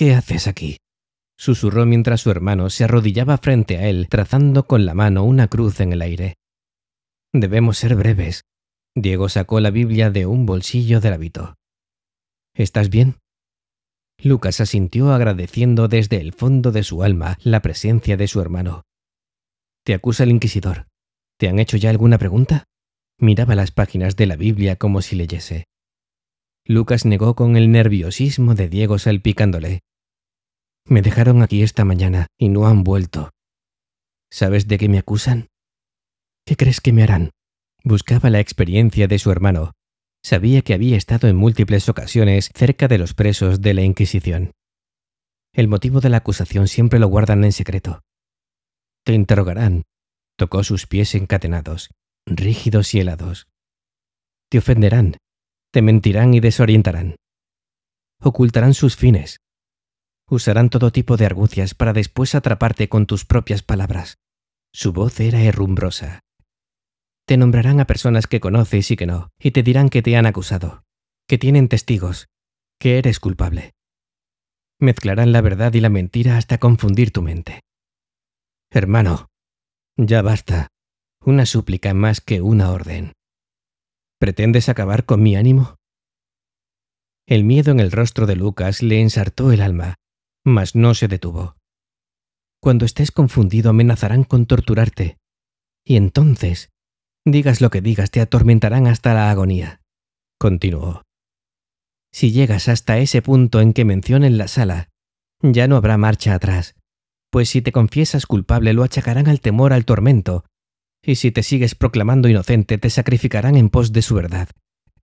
¿Qué haces aquí? susurró mientras su hermano se arrodillaba frente a él, trazando con la mano una cruz en el aire. Debemos ser breves. Diego sacó la Biblia de un bolsillo del hábito. ¿Estás bien? Lucas asintió agradeciendo desde el fondo de su alma la presencia de su hermano. Te acusa el inquisidor. ¿Te han hecho ya alguna pregunta? Miraba las páginas de la Biblia como si leyese. Lucas negó con el nerviosismo de Diego salpicándole. Me dejaron aquí esta mañana y no han vuelto. ¿Sabes de qué me acusan? ¿Qué crees que me harán? Buscaba la experiencia de su hermano. Sabía que había estado en múltiples ocasiones cerca de los presos de la Inquisición. El motivo de la acusación siempre lo guardan en secreto. Te interrogarán. Tocó sus pies encadenados, rígidos y helados. Te ofenderán, te mentirán y desorientarán. Ocultarán sus fines, Usarán todo tipo de argucias para después atraparte con tus propias palabras. Su voz era herrumbrosa. Te nombrarán a personas que conoces y que no, y te dirán que te han acusado, que tienen testigos, que eres culpable. Mezclarán la verdad y la mentira hasta confundir tu mente. Hermano, ya basta. Una súplica más que una orden. ¿Pretendes acabar con mi ánimo? El miedo en el rostro de Lucas le ensartó el alma mas no se detuvo. Cuando estés confundido amenazarán con torturarte, y entonces, digas lo que digas, te atormentarán hasta la agonía. Continuó. Si llegas hasta ese punto en que mencionen la sala, ya no habrá marcha atrás, pues si te confiesas culpable lo achacarán al temor al tormento, y si te sigues proclamando inocente te sacrificarán en pos de su verdad,